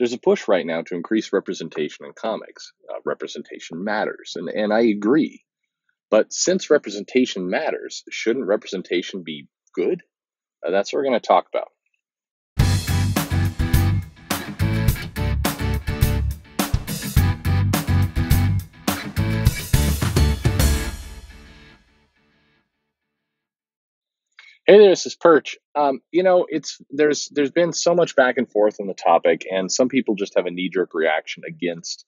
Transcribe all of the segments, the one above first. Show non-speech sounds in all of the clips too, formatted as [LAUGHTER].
there's a push right now to increase representation in comics. Uh, representation matters, and and I agree. But since representation matters, shouldn't representation be good? Uh, that's what we're going to talk about. Hey there, this is Perch. Um, you know, it's there's there's been so much back and forth on the topic, and some people just have a knee jerk reaction against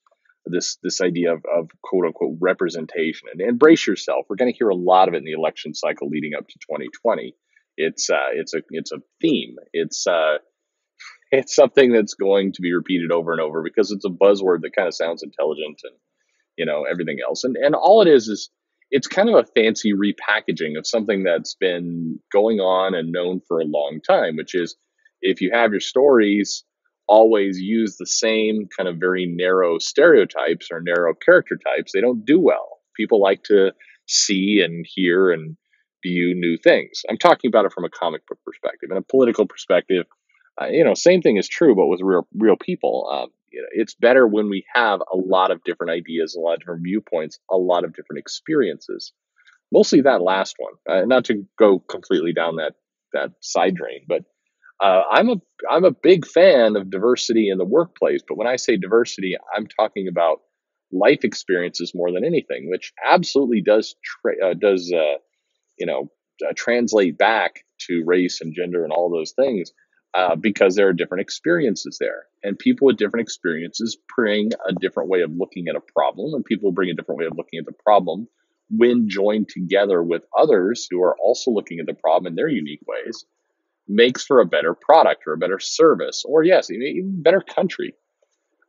this this idea of, of quote unquote representation. And, and brace yourself, we're going to hear a lot of it in the election cycle leading up to 2020. It's uh, it's a it's a theme. It's uh, [LAUGHS] it's something that's going to be repeated over and over because it's a buzzword that kind of sounds intelligent and you know everything else. And and all it is is it's kind of a fancy repackaging of something that's been going on and known for a long time, which is if you have your stories always use the same kind of very narrow stereotypes or narrow character types, they don't do well. People like to see and hear and view new things. I'm talking about it from a comic book perspective and a political perspective. Uh, you know, same thing is true, but with real real people. Um, it's better when we have a lot of different ideas, a lot of different viewpoints, a lot of different experiences. Mostly that last one. Uh, not to go completely down that that side drain, but uh, I'm a I'm a big fan of diversity in the workplace. But when I say diversity, I'm talking about life experiences more than anything, which absolutely does tra- uh, does uh, you know uh, translate back to race and gender and all those things uh, because there are different experiences there. And people with different experiences bring a different way of looking at a problem, and people bring a different way of looking at the problem when joined together with others who are also looking at the problem in their unique ways makes for a better product or a better service or yes even better country.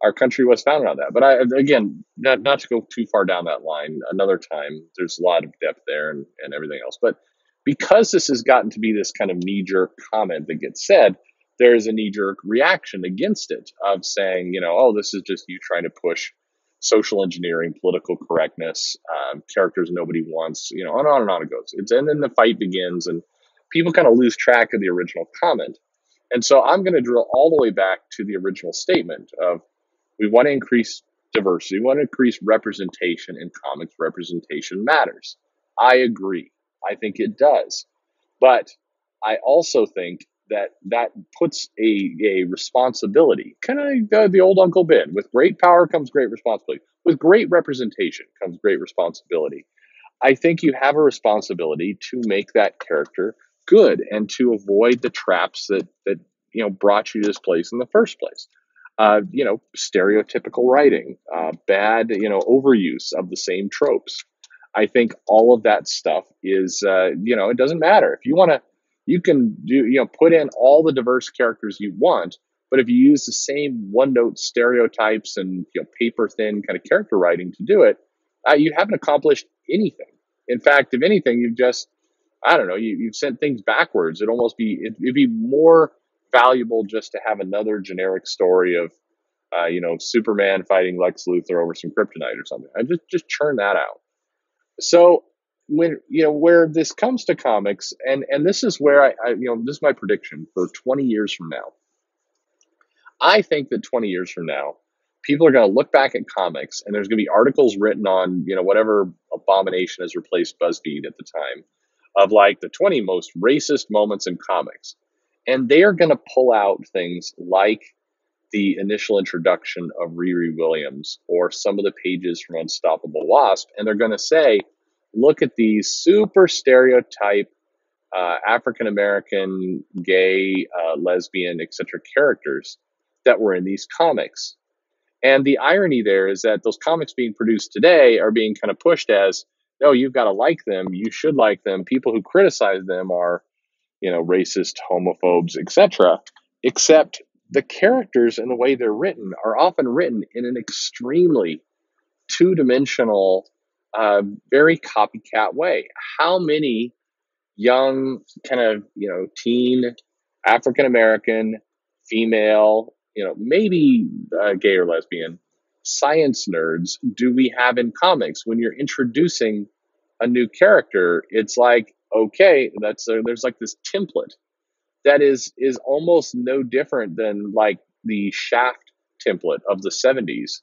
Our country was founded on that. But i again not, not to go too far down that line another time there's a lot of depth there and, and everything else. But because this has gotten to be this kind of knee-jerk comment that gets said there's a knee jerk reaction against it of saying, you know, oh, this is just you trying to push social engineering, political correctness, um, characters nobody wants, you know, on and on and on it goes. It's and then the fight begins, and people kind of lose track of the original comment. And so I'm going to drill all the way back to the original statement of we want to increase diversity, we want to increase representation in comics. Representation matters. I agree. I think it does. But I also think that that puts a, a responsibility, kind of uh, the old Uncle Ben. With great power comes great responsibility. With great representation comes great responsibility. I think you have a responsibility to make that character good and to avoid the traps that that you know brought you to this place in the first place. Uh, you know, stereotypical writing, uh, bad you know overuse of the same tropes. I think all of that stuff is uh, you know it doesn't matter if you want to you can do you know put in all the diverse characters you want but if you use the same one note stereotypes and you know paper thin kind of character writing to do it uh, you haven't accomplished anything. In fact if anything you've just i don't know you, you've sent things backwards. It'd almost be it, it'd be more valuable just to have another generic story of uh, you know superman fighting lex luthor over some kryptonite or something. I just just churn that out. So when you know where this comes to comics and and this is where I, I, you know this is my prediction for 20 years from now. I think that 20 years from now people are going to look back at comics and there's going to be articles written on you know whatever abomination has replaced buzzfeed at the time of like the 20 most racist moments in comics. And they are going to pull out things like the initial introduction of Riri Williams or some of the pages from Unstoppable Wasp, and they're going to say, look at these super stereotype uh, African American, gay, uh, lesbian, etc. characters that were in these comics. And the irony there is that those comics being produced today are being kind of pushed as, no, you've got to like them, you should like them. People who criticize them are, you know, racist, homophobes, etc. Except the characters and the way they're written are often written in an extremely two-dimensional a very copycat way. How many young, kind of, you know, teen African American, female, you know, maybe uh, gay or lesbian science nerds do we have in comics when you're introducing a new character? It's like, okay, that's a, there's like this template that is is almost no different than like the Shaft template of the 70s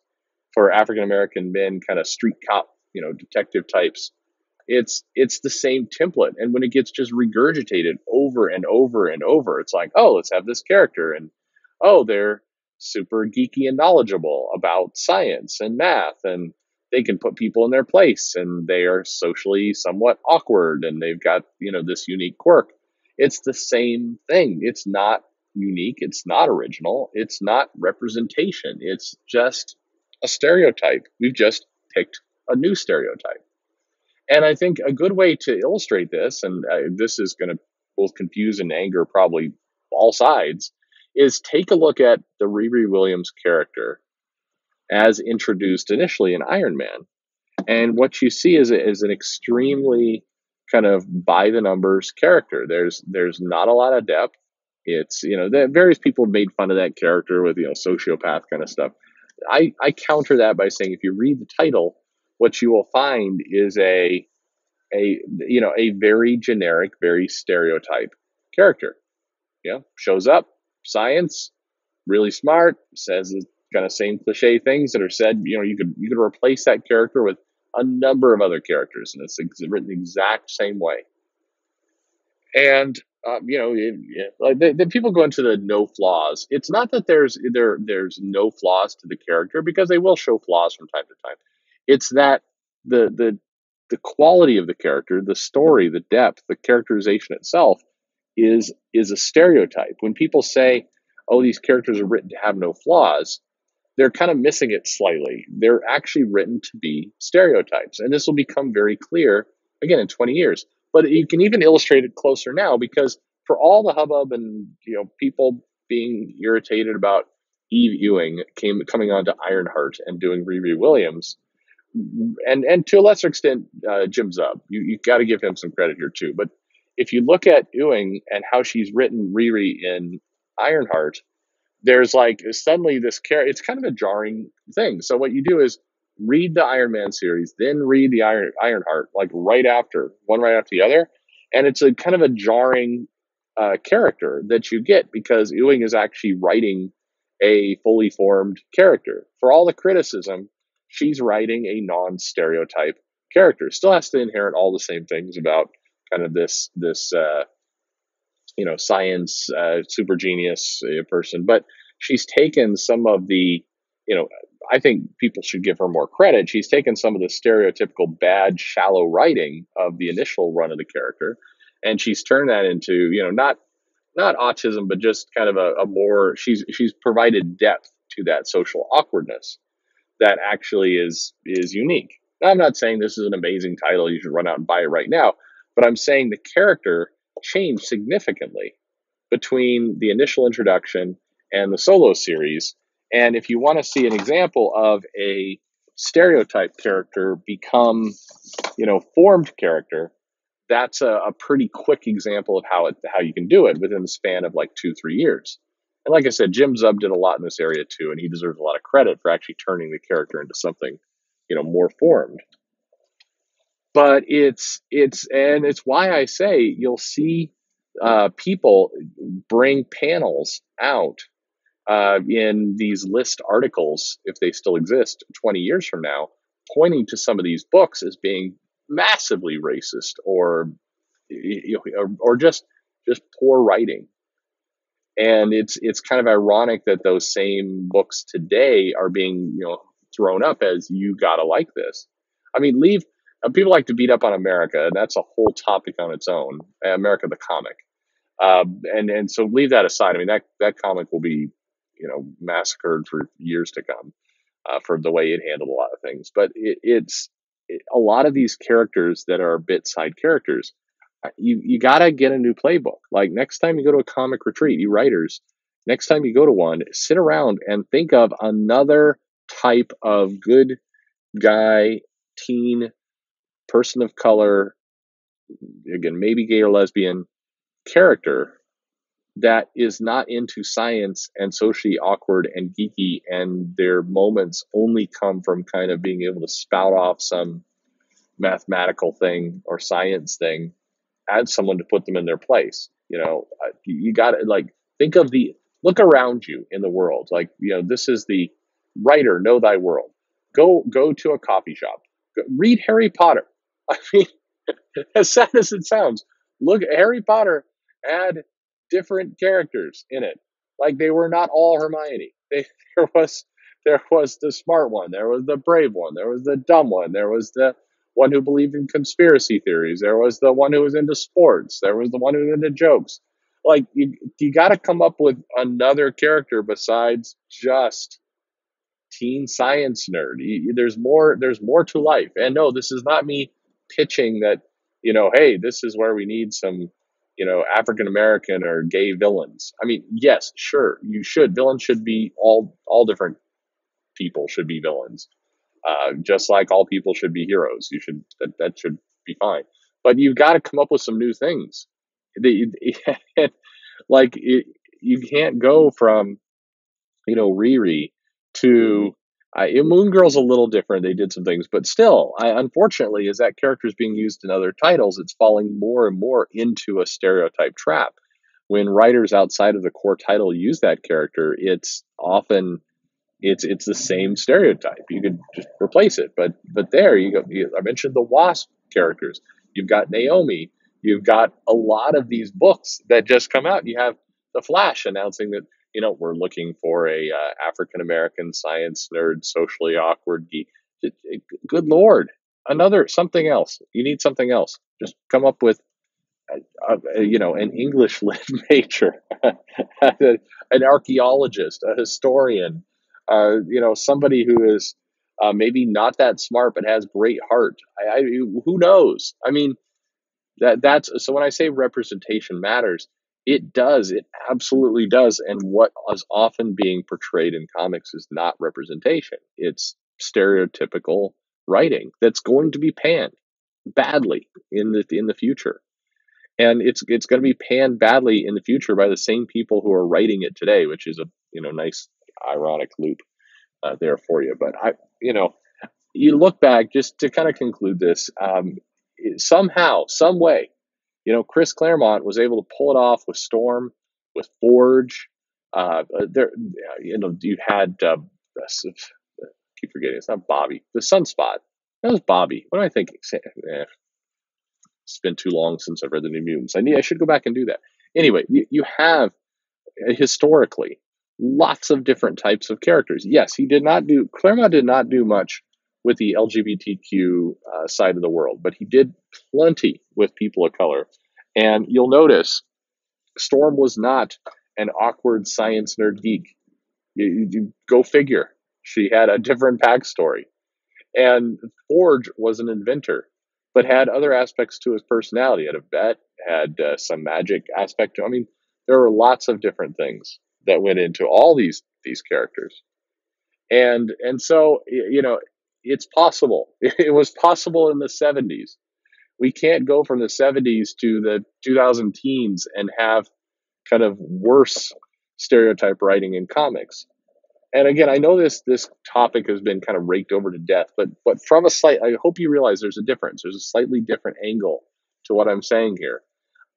for African American men, kind of street cop, you know, detective types. It's it's the same template, and when it gets just regurgitated over and over and over, it's like, oh, let's have this character, and oh, they're super geeky and knowledgeable about science and math, and they can put people in their place, and they are socially somewhat awkward, and they've got you know this unique quirk. It's the same thing. It's not unique. It's not original. It's not representation. It's just a stereotype. We've just picked a new stereotype. And I think a good way to illustrate this, and uh, this is going to both confuse and anger probably all sides, is take a look at the Riri Williams character as introduced initially in Iron Man. And what you see is, is an extremely kind of by the numbers character. There's there's not a lot of depth. It's you know that various people made fun of that character with you know sociopath kind of stuff. I I counter that by saying if you read the title, what you will find is a a you know a very generic, very stereotype character. Know, shows up, science, really smart, says the kind of same cliche things that are said. You know, you could you could replace that character with a number of other characters, and it's written the exact same way. And um, you know, it, it, like the, the people go into the no flaws. It's not that there's there there's no flaws to the character because they will show flaws from time to time. It's that the the the quality of the character, the story, the depth, the characterization itself is is a stereotype. When people say, "Oh, these characters are written to have no flaws," they're kind of missing it slightly. They're actually written to be stereotypes, and this will become very clear again in 20 years. But you can even illustrate it closer now because for all the hubbub and you know people being irritated about Eve Ewing came coming on to Ironheart and doing Riri Williams, and and to a lesser extent uh, Jim Zub, you you got to give him some credit here too. But if you look at Ewing and how she's written Riri in Ironheart, there's like suddenly this character. It's kind of a jarring thing. So what you do is read the Iron Man series, then read the Iron Ironheart, like right after one right after the other, and it's a kind of a jarring uh, character that you get because Ewing is actually writing a fully formed character. For all the criticism, she's writing a non-stereotype character. Still has to inherit all the same things about kind of this this uh, you know science uh, super genius uh, person, but she's taken some of the you know I think people should give her more credit. She's taken some of the stereotypical bad, shallow writing of the initial run of the character, and she's turned that into you know not not autism, but just kind of a, a more she's she's provided depth to that social awkwardness that actually is is unique. Now, I'm not saying this is an amazing title; you should run out and buy it right now. But I'm saying the character changed significantly between the initial introduction and the solo series and if you want to see an example of a stereotype character become, you know, formed character, that's a, a, pretty quick example of how it how you can do it within the span of like two three years. And like I said, Jim Zub did a lot in this area too, and he deserves a lot of credit for actually turning the character into something, you know, more formed. But it's it's and it's why I say you'll see uh, people bring panels out uh, in these list articles, if they still exist 20 years from now, pointing to some of these books as being massively racist or you know, or, or just just poor writing. And it's it's kind of ironic that those same books today are being you know thrown up as you gotta like this. I mean, leave uh, people like to beat up on America, and that's a whole topic on its own. America the comic, um, and and so leave that aside. I mean, that that comic will be you know massacred for years to come uh, for the way it handled a lot of things. But it, it's it, a lot of these characters that are bit side characters. You you gotta get a new playbook. Like next time you go to a comic retreat, you writers, next time you go to one, sit around and think of another type of good guy, teen, person of color, again maybe gay or lesbian character that is not into science and socially awkward and geeky, and their moments only come from kind of being able to spout off some mathematical thing or science thing, add someone to put them in their place. You know, uh, you got to like think of the look around you in the world. Like, you know, this is the writer, know thy world. Go go to a coffee shop. Read Harry Potter. [LAUGHS] I mean, [LAUGHS] as sad as it sounds, look Harry Potter had different characters in it. Like they were not all Hermione. [LAUGHS] They, there was there was the smart one, there was the brave one, there was the dumb one, there was the one who believed in conspiracy theories, there was the one who was into sports, there was the one who was into jokes. Like you, you got to come up with another character besides just teen science nerd. You, there's more. There's more to life. And no, this is not me pitching that. You know, hey, this is where we need some you know, African American or gay villains. I mean, yes, sure, you should. Villains should be all all different people should be villains, uh, just like all people should be heroes. You should that that should be fine. But you've got to come up with some new things. [LAUGHS] like it, you can't go from you know Riri to uh, Moon Girl's a little different. They did some things, but still, I, unfortunately, as that character is being used in other titles, it's falling more and more into a stereotype trap. When writers outside of the core title use that character, it's often it's it's the same stereotype. You could just replace it, but but there you go. I mentioned the Wasp characters. You've got Naomi. You've got a lot of these books that just come out. You have the Flash announcing that you know, we're looking for a uh, African American science nerd, socially awkward geek. Good lord, another something else. You need something else. Just come up with, a, a, you know, an English [LAUGHS] lit major, [LAUGHS] an archaeologist, a historian, uh, you know, somebody who is uh, maybe not that smart but has great heart. I, I, who knows? I mean, that that's so when I say representation matters it does. It absolutely does. And what is often being portrayed in comics is not representation. It's stereotypical writing that's going to be panned badly in the in the future. And it's it's going to be panned badly in the future by the same people who are writing it today, which is a you know nice ironic loop uh, there for you. But I you know you look back just to kind of conclude this um, somehow, some way, you know, Chris Claremont was able to pull it off with Storm, with Forge. Uh, there, you know, you had uh, keep forgetting it's not Bobby, the Sunspot. That was Bobby. What am I thinking? Eh, it's been too long since I've read the New Mutants. I need, I should go back and do that. Anyway, you, you have uh, historically lots of different types of characters. Yes, he did not do Claremont did not do much with the LGBTQ uh, side of the world, but he did plenty with people of color. And you'll notice Storm was not an awkward science nerd geek. You, you go figure. She had a different backstory. And Forge was an inventor, but had other aspects to his personality. Had a bet, had uh, some magic aspect to. I mean, there were lots of different things that went into all these these characters, and and so you know it's possible. [LAUGHS] It was possible in the 70s. We can't go from the 70s to the 2000 teens and have kind of worse stereotype writing in comics. And again, I know this this topic has been kind of raked over to death, but but from a slight, I hope you realize there's a difference. There's a slightly different angle to what I'm saying here.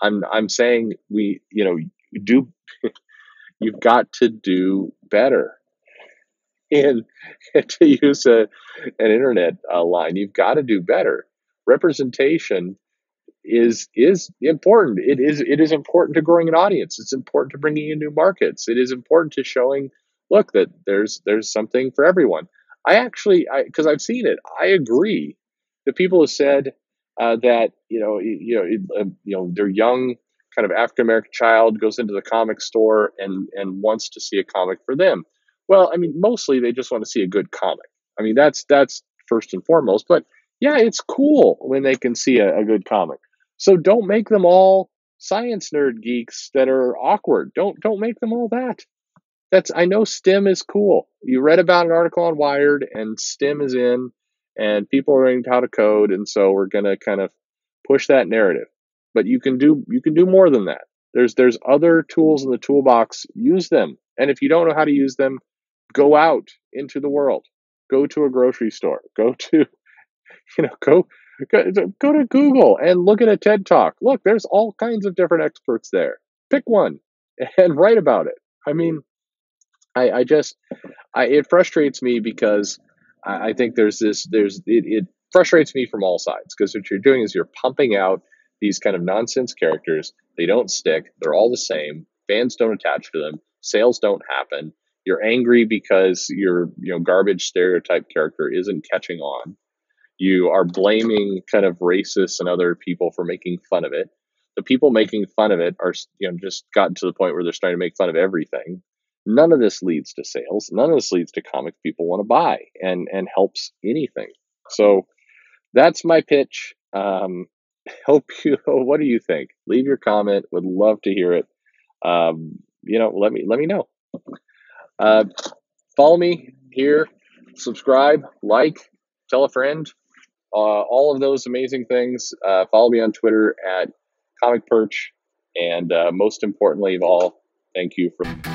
I'm I'm saying we, you know, do [LAUGHS] you've got to do better and, [LAUGHS] to use a, an internet uh, line, you've got to do better. Representation is is important. It is it is important to growing an audience. It's important to bringing in new markets. It is important to showing, look, that there's there's something for everyone. I actually, because I've seen it, I agree. The people have said uh, that you know you know uh, you know their young kind of African American child goes into the comic store and and wants to see a comic for them. Well, I mean, mostly they just want to see a good comic. I mean, that's that's first and foremost. But yeah, it's cool when they can see a, a good comic. So don't make them all science nerd geeks that are awkward. Don't don't make them all that. That's I know STEM is cool. You read about an article on Wired, and STEM is in, and people are learning how to code, and so we're gonna kind of push that narrative. But you can do you can do more than that. There's there's other tools in the toolbox. Use them, and if you don't know how to use them, go out into the world. Go to a grocery store. Go to [LAUGHS] you know go go, to google and look at a ted talk. Look there's all kinds of different experts there. Pick one [LAUGHS] and write about it. I mean, I, I just, I, it frustrates me because I, I think there's this, there's, it, it frustrates me from all sides because what you're doing is you're pumping out these kind of nonsense characters. They don't stick. They're all the same. Fans don't attach to them. Sales don't happen. You're angry because your you know garbage stereotype character isn't catching on. You are blaming kind of racists and other people for making fun of it. The people making fun of it are you know just gotten to the point where they're starting to make fun of everything. None of this leads to sales. None of this leads to comics people want to buy and and helps anything. So that's my pitch. Um, [LAUGHS] hope you. [LAUGHS] What do you think? Leave your comment. Would love to hear it. Um, you know, let me let me know. Uh, follow me here. Subscribe, like, tell a friend. Uh, all of those amazing things. Uh, follow me on Twitter at Comic Perch, and uh, most importantly of all, thank you for.